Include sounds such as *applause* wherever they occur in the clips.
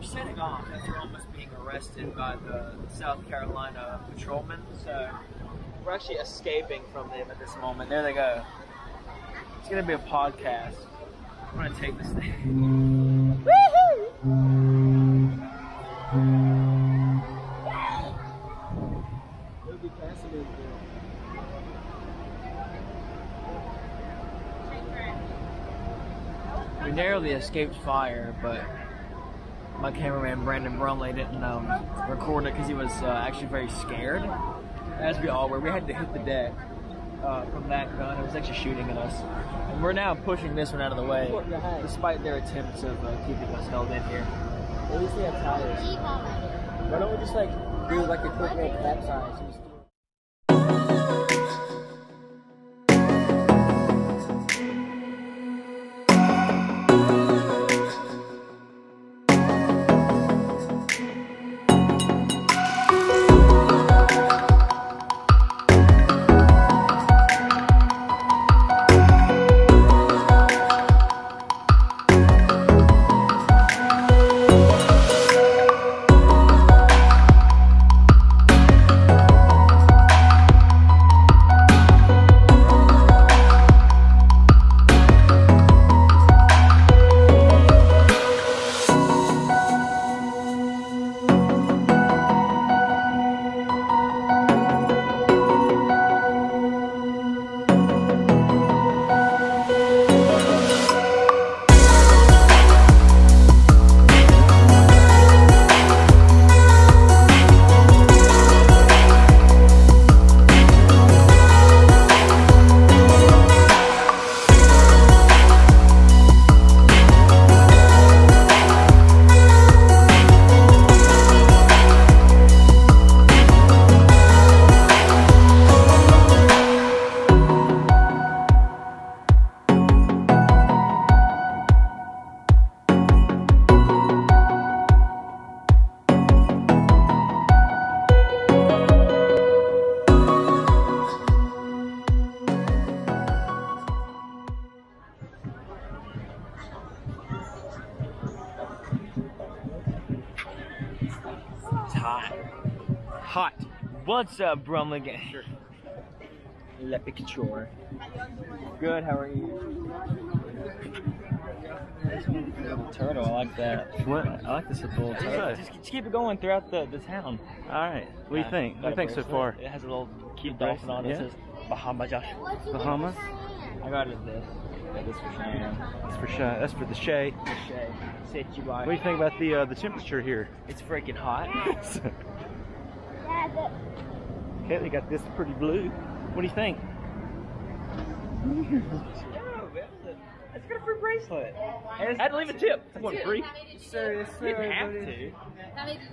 Setting off after almost being arrested by the South Carolina patrolmen. So we're actually escaping from them at this moment. There they go. It's gonna be a podcast. I'm gonna take this thing. We narrowly escaped fire, but my cameraman Brandon Brumley didn't um, record it because he was uh, actually very scared, as we all were. We had to hit the deck uh, from that gun. It was actually shooting at us. And we're now pushing this one out of the way, despite their attempts of uh, keeping us held in here. At least they have tires. Why don't we just like do like a quick little capsize? and Hot. What's up, Brumley gang? Sure. Le Picture. Good, how are you? Turtle, I like that. What? I like this little turtle. Good. Just, just keep it going throughout the, the town. All right. What do you Yeah, think? What do you think so far? It has a little cute Bracelet, dolphin on it. yeah. It says Bahama Josh. Bahamas? I got it this. Yeah, this for Cheyenne. That's for Shay. That's for the Shay. Shay. Say you buy. What do you think about the uh, the temperature here? It's freaking hot. *laughs* Kaylee got this pretty blue. What do you think? It's got a free bracelet. I had to leave a tip. What, free? Serious, You didn't have to.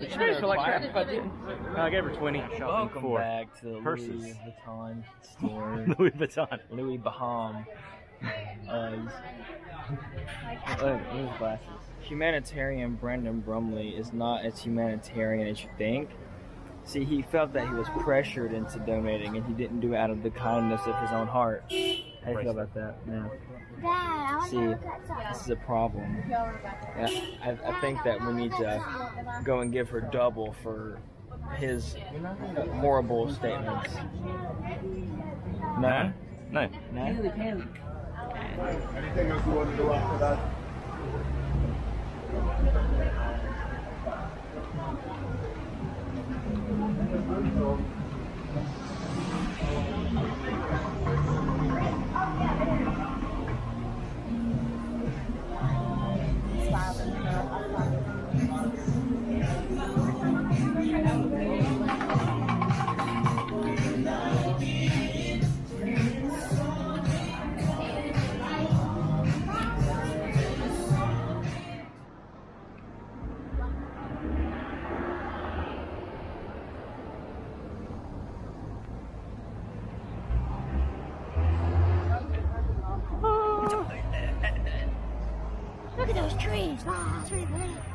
She made us feel like crap if I didn't. No, I gave her 20. Shopping Welcome for back to the purses. Louis Vuitton *laughs* store. Louis Vuitton. Louis Baham. Uggs. Look, look his glasses. Humanitarian Brandon Brumley is not as humanitarian as you think. See, he felt that he was pressured into donating, and he didn't do it out of the kindness of his own heart. How do you feel about that? Yeah. See, this is a problem. Yeah, I, I think that we need to go and give her double for his horrible statements. No? No. No? Anything else you want to do after that? Look at those trees.